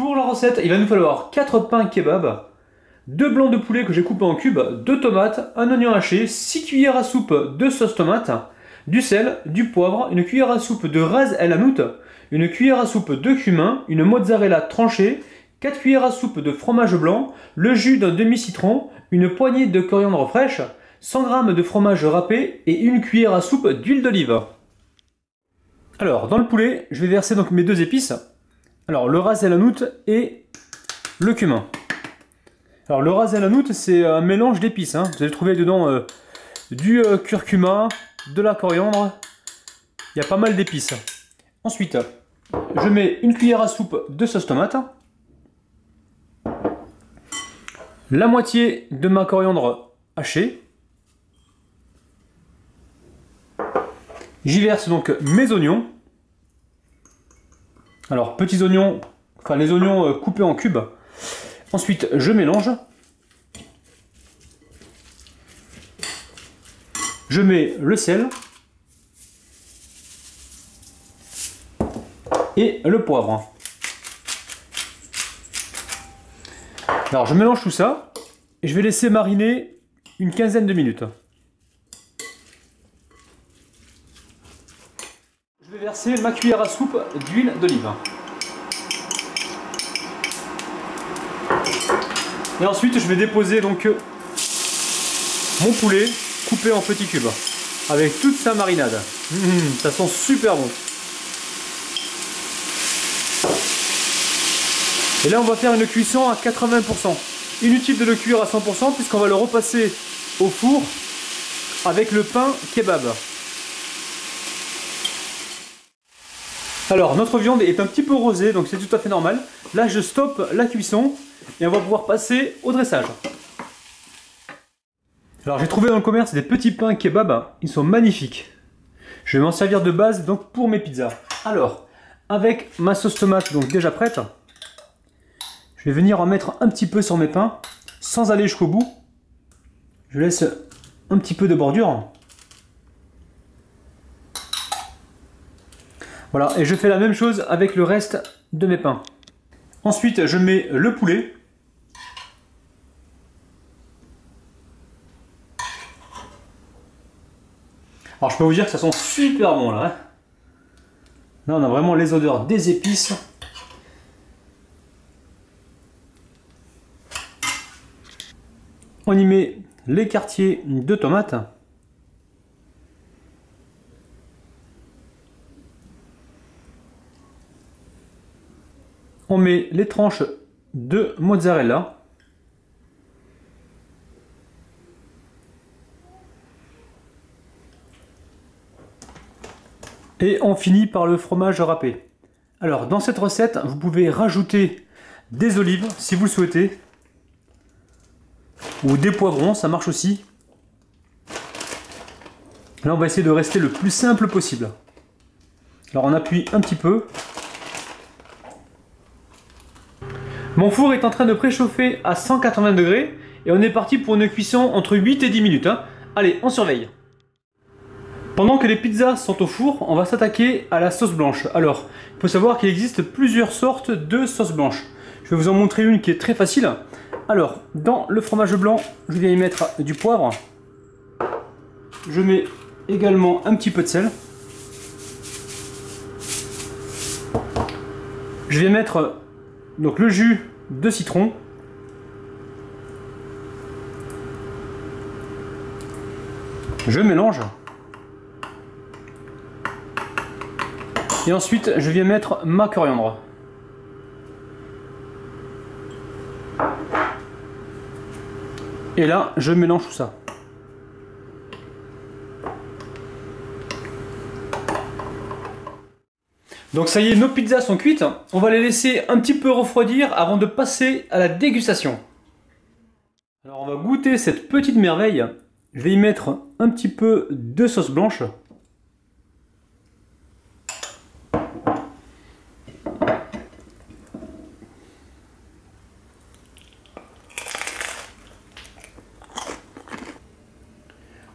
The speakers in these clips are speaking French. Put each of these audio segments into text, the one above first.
Pour la recette, il va nous falloir 4 pains kebab, 2 blancs de poulet que j'ai coupés en cubes, 2 tomates, un oignon haché, 6 cuillères à soupe de sauce tomate, du sel, du poivre, une cuillère à soupe de ras el hanout, une cuillère à soupe de cumin, une mozzarella tranchée, 4 cuillères à soupe de fromage blanc, le jus d'un demi-citron, une poignée de coriandre fraîche, 100 g de fromage râpé et une cuillère à soupe d'huile d'olive. Alors, dans le poulet, je vais verser donc mes deux épices. Alors, le ras el hanout et le cumin. Alors, le ras el hanout, c'est un mélange d'épices. Hein. Vous allez trouver dedans euh, du euh, curcuma, de la coriandre. Il y a pas mal d'épices. Ensuite, je mets une cuillère à soupe de sauce tomate. La moitié de ma coriandre hachée. J'y verse donc mes oignons. Alors, petits oignons, enfin les oignons euh, coupés en cubes. Ensuite, je mélange. Je mets le sel. Et le poivre. Alors, je mélange tout ça. Et je vais laisser mariner une quinzaine de minutes. Verser ma cuillère à soupe d'huile d'olive. Et ensuite, je vais déposer donc mon poulet coupé en petits cubes avec toute sa marinade. Mmh, ça sent super bon. Et là, on va faire une cuisson à 80%. Inutile de le cuire à 100% puisqu'on va le repasser au four avec le pain kebab. Alors, notre viande est un petit peu rosée, donc c'est tout à fait normal. Là, je stoppe la cuisson et on va pouvoir passer au dressage. Alors, j'ai trouvé dans le commerce des petits pains kebab. Ils sont magnifiques. Je vais m'en servir de base donc pour mes pizzas. Alors, avec ma sauce tomate donc déjà prête, je vais venir en mettre un petit peu sur mes pains sans aller jusqu'au bout. Je laisse un petit peu de bordure. Voilà, et je fais la même chose avec le reste de mes pains. Ensuite, je mets le poulet. Alors je peux vous dire que ça sent super bon là. Hein. là on a vraiment les odeurs des épices. On y met les quartiers de tomates. On met les tranches de mozzarella. Et on finit par le fromage râpé. Alors dans cette recette, vous pouvez rajouter des olives si vous le souhaitez. Ou des poivrons, ça marche aussi. Là on va essayer de rester le plus simple possible. Alors on appuie un petit peu Mon four est en train de préchauffer à 180 degrés et on est parti pour une cuisson entre 8 et 10 minutes. Hein. Allez, on surveille. Pendant que les pizzas sont au four, on va s'attaquer à la sauce blanche. Alors, il faut savoir qu'il existe plusieurs sortes de sauce blanche. Je vais vous en montrer une qui est très facile. Alors, dans le fromage blanc, je vais y mettre du poivre. Je mets également un petit peu de sel. Je vais mettre donc le jus de citron. Je mélange. Et ensuite, je viens mettre ma coriandre. Et là, je mélange tout ça. Donc ça y est, nos pizzas sont cuites. On va les laisser un petit peu refroidir avant de passer à la dégustation. Alors on va goûter cette petite merveille. Je vais y mettre un petit peu de sauce blanche.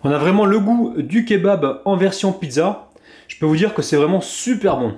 On a vraiment le goût du kebab en version pizza. Je peux vous dire que c'est vraiment super bon.